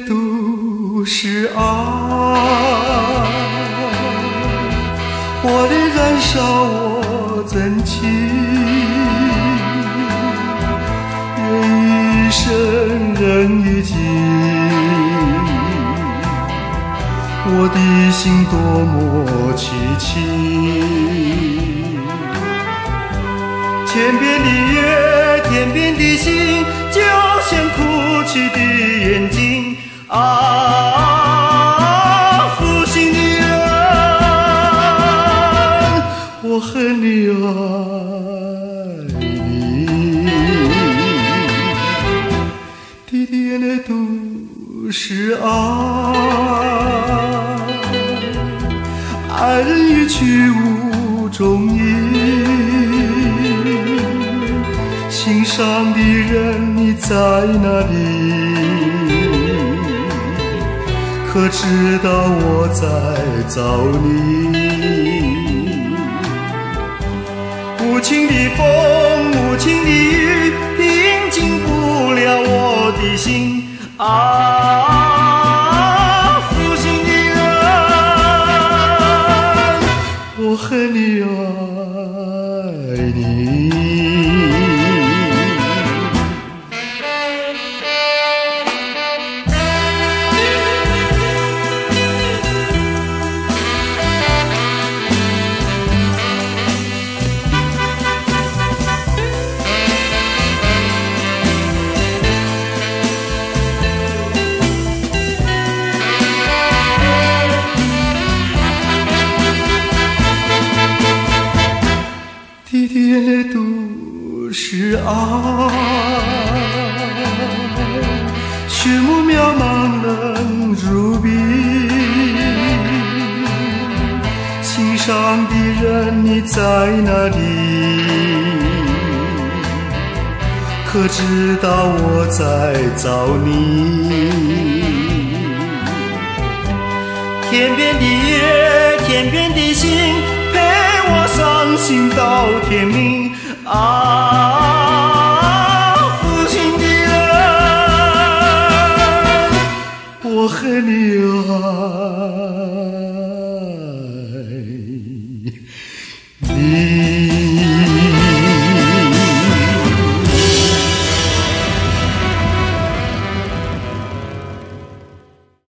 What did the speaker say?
都是爱，火的燃烧我真情，人一生人一季，我的心多么凄清，天边的月，天边的星，就像哭泣的。啊，负心的人。我恨你爱你，滴滴眼泪都是爱，爱人一去无踪影，心上的人你在哪里？可知道我在找你？无情的风，无情的雨，平静不了我的心啊。眼泪都是爱，雪木渺茫冷如冰，心上的人你在哪里？可知道我在找你？天边的月，天边的星。陪我伤心到啊！负心的人，我恨你啊